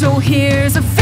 So here's a